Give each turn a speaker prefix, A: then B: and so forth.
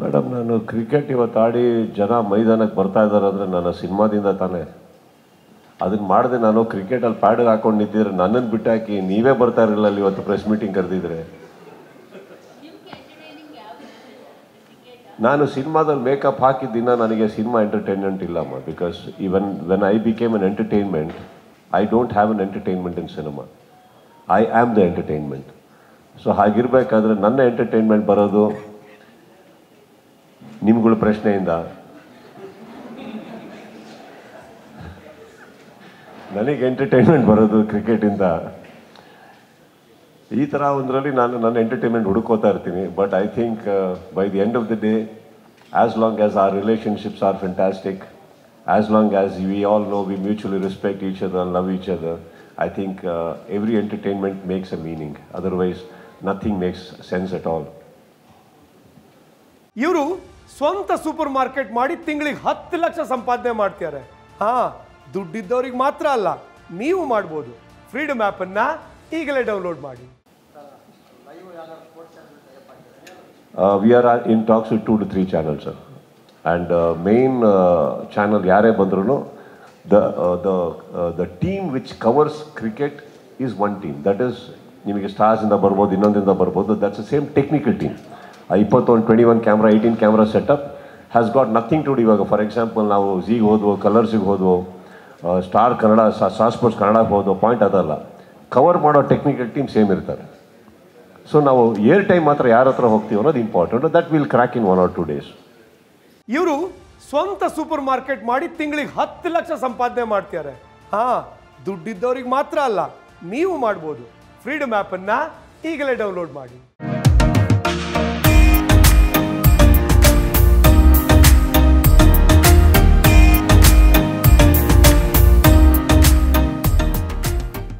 A: Madam, ನಾನು cricket ಇವತ್ತು ಆಡಿ ಜನ ಮೈದಾನಕ್ಕೆ ಬರ್ತಾ ಇದ್ದಾರೆ ಅಂದರೆ ನನ್ನ ಸಿನಿಮಾದಿಂದ ತಾನೇ. ಅದನ್ನು ಮಾಡಿದೆ ನಾನು ಕ್ರಿಕೆಟಲ್ಲಿ ಪ್ಯಾಡಲ್ ಹಾಕೊಂಡು ನಿಂತಿದ್ರೆ ನನ್ನನ್ನು ಬಿಟ್ಟು ಹಾಕಿ ನೀವೇ ಬರ್ತಾ ಇರಲಿಲ್ಲ ಅಲ್ಲಿ ಇವತ್ತು ಪ್ರೆಸ್ ಮೀಟಿಂಗ್ ಕರೆದಿದ್ರೆ. ನಾನು ಸಿನಿಮಾದಲ್ಲಿ ಮೇಕಪ್ ಹಾಕಿದ್ದಿನ ನನಗೆ ಸಿನಿಮಾ ಎಂಟರ್ಟೈನ್ಮೆಂಟ್ ಇಲ್ಲಮ್ಮ because even when I became an entertainment I don't have an entertainment in cinema I am the entertainment so ಹಾಗಿರಬೇಕಾದ್ರೆ ನನ್ನ ಎಂಟರ್ಟೈನ್ಮೆಂಟ್ ಬರೋದು ನಿಮ್ಗಳ ಪ್ರಶ್ನೆಯಿಂದ. ನನಗೆ ಎಂಟರ್ಟೈನ್ಮೆಂಟ್ ಬರೋದು ಕ್ರಿಕೆಟಿಂದ ಈ ಥರ ಒಂದರಲ್ಲಿ ನಾನು ನನ್ನ ಎಂಟರ್ಟೈನ್ಮೆಂಟ್ ಹುಡುಕೋತಾ ಇರ್ತೀನಿ. But I think by the end of the day as long as our relationships are fantastic as long as we all know we mutually respect each other love each other I think every entertainment makes a meaning otherwise nothing makes sense at all
B: ಇವರು ಸ್ವಂತ super market ಮಾಡಿ ತಿಂಗಳಿಗೆ ಹತ್ತು ಲಕ್ಷ ಸಂಪಾದನೆ ಮಾಡ್ತಾರೆ ಹಾ, ದುಡ್ಡಿದ್ದವ್ರಿಗೆ ಮಾತ್ರ ಅಲ್ಲ, ನೀವು ಮಾಡ್ಬೋದು. ಫ್ರೀಡಮ್ ಆ್ಯಪ್ ಅನ್ನ ಈಗಲೇ ಡೌನ್ಲೋಡ್ ಮಾಡಿ.
A: We are in talks to two three channel sir and main channel ಯಾರೇ ಬಂದ್ರು the team which covers cricket is one team that is ನಿಮಗೆ ಸ್ಟಾರ್ಸ್ ಇಂದ ಬರ್ಬೋದು ಇನ್ನೊಂದಿಂದ ಬರ್ಬೋದು ದಟ್ಸ್ ಸೇಮ್ ಟೆಕ್ನಿಕಲ್ ಟೀಮ್ ಇಪ್ಪತ್ತೊಂದು twenty one camera eighteen camera setup has got nothing to do ಇವಾಗ. For example ನಾವು ಝೀಗೆ ಹೋದ್ವು ಕಲರ್ಸಿಗೆ ಹೋದ್ವು ಸ್ಟಾರ್ ಕನ್ನಡ ಸಾಸ್ಪೋರ್ಟ್ಸ್ ಸ್ಪೋರ್ಟ್ಸ್ ಕನ್ನಡಕ್ಕೆ ಹೋದ್ವು ಪಾಯಿಂಟ್ ಅದಲ್ಲ. ಕವರ್ ಮಾಡೋ ಟೆಕ್ನಿಕಲ್ ಟೀಮ್ ಸೇಮ್ ಇರ್ತಾರೆ. ಸೊ ನಾವು ಏರ್ ಟೈಮ್ ಮಾತ್ರ ಯಾರ ಹತ್ರ ಹೋಗ್ತೀವಿ ಅನ್ನೋದು important that will crack in one or two days
B: ಇವರು ಸ್ವಂತ ಸೂಪರ್ ಮಾರ್ಕೆಟ್ ಮಾಡಿ ತಿಂಗಳಿಗೆ ಹತ್ತು ಲಕ್ಷ ಸಂಪಾದನೆ ಮಾಡ್ತಾರೆ ಹಾಂ, ದುಡ್ಡಿದ್ದವ್ರಿಗೆ ಮಾತ್ರ ಅಲ್ಲ, ನೀವು ಮಾಡ್ಬೋದು. ಫ್ರೀಡಮ್ ಆ್ಯಪನ್ನು ಈಗಲೇ ಡೌನ್ಲೋಡ್ ಮಾಡಿ.